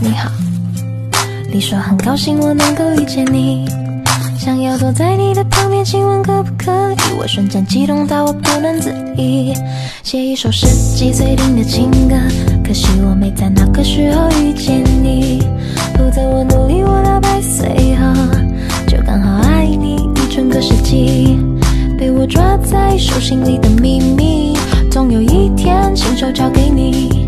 你好。你说很高兴我能够遇见你，想要坐在你的旁边，亲吻可不可以？我瞬间激动到我不能自已，写一首十几岁听的情歌，可惜我没在那个时候遇见你。否则我努力活到百岁后，就刚好爱你一整个世纪。被我抓在手心里的秘密，总有一天亲手交给你。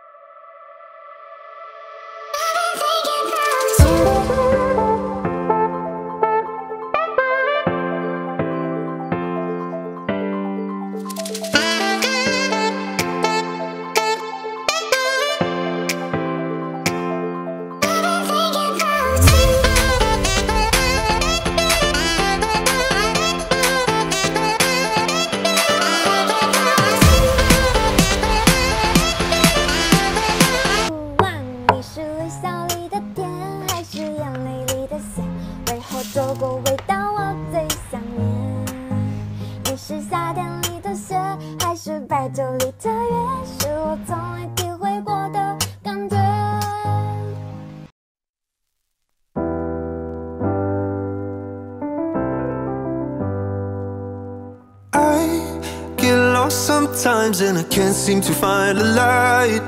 Sometimes and I can't seem to find a light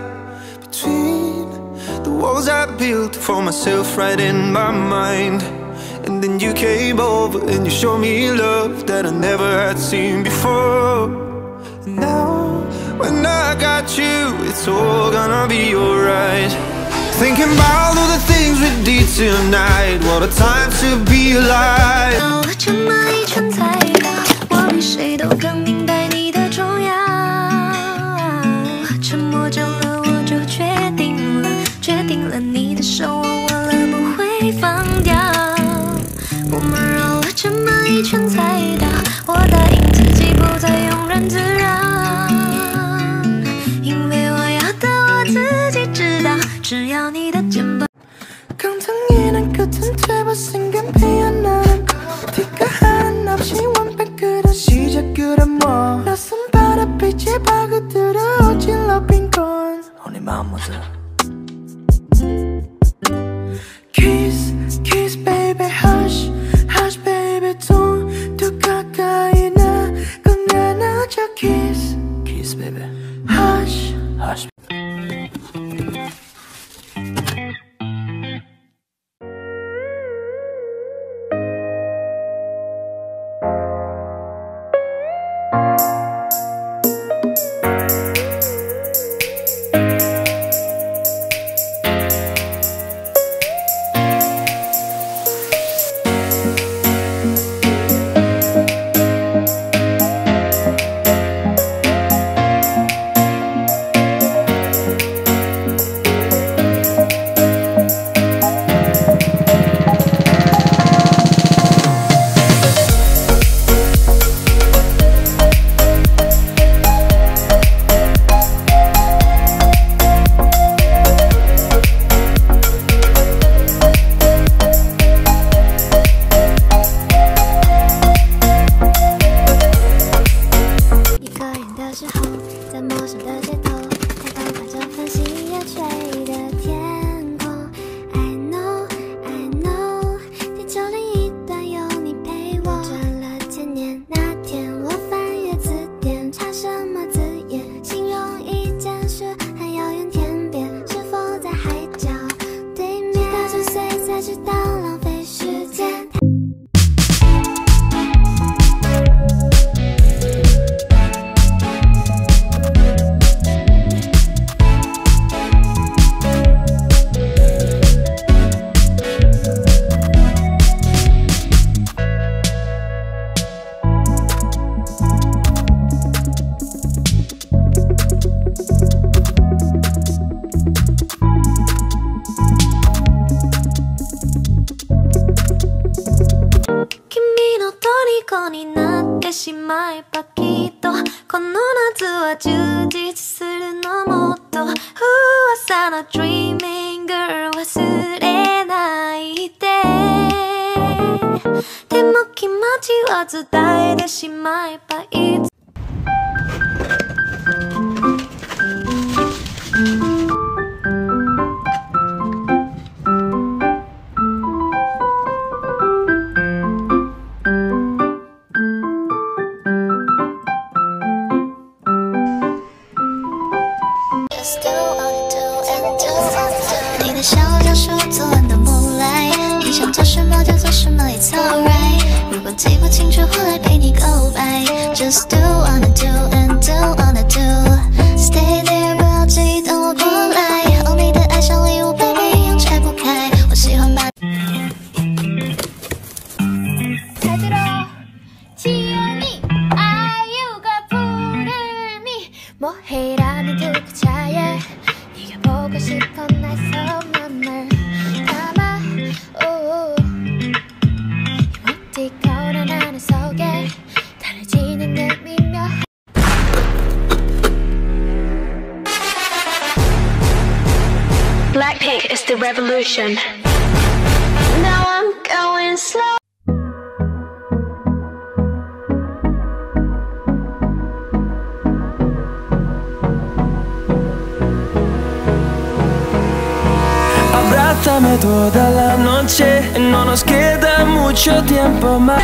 Between the walls I built for myself right in my mind And then you came over and you showed me love that I never had seen before I got you, it's all gonna be alright. Thinking about all the things we did tonight What a time to be alive 那么热直到老虜になってしまえばきっとこの夏は充実するのもっと噂の Dreaming Girl 忘れないで。でも気持ちは伝えてしまえばいつ 뭐해라는 두자야 네가 보고 싶어 날 손만을 담아. 오 지는 내 미묘 Blackpink is the revolution. Now I'm going slow. Abrázame toda la noche, no nos queda mucho tiempo más.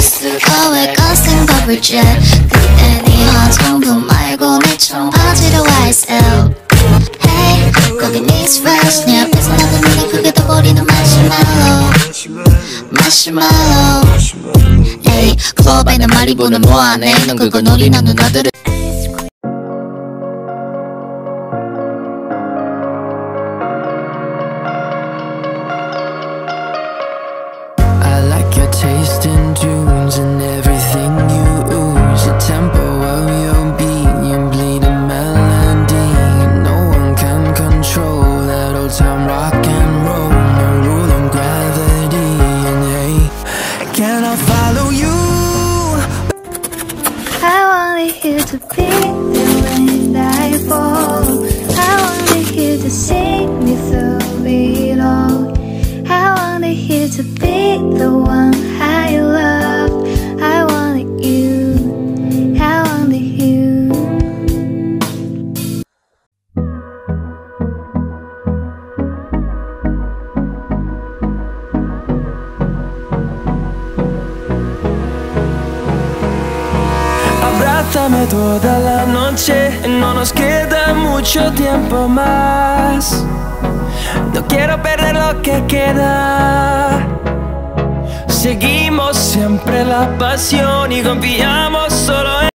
있을까 왜 가슴 가불지 그때 네 화장품 말고 내총 바지로 YSL Hey Miss Fresh 네 앞에서 나도 눈에 크게 떠버리는 마시멜로 마시멜로 Hey 클럽에는 마리부는 뭐하네? 넌 그거 놀이나 누나들을 you to be there when I fall. I want wanted you to see me through it all. I wanted you to be the one Abrázame toda la noche, no nos queda mucho tiempo más. No quiero perder lo que queda. Seguimos siempre la pasión y confiamos solo en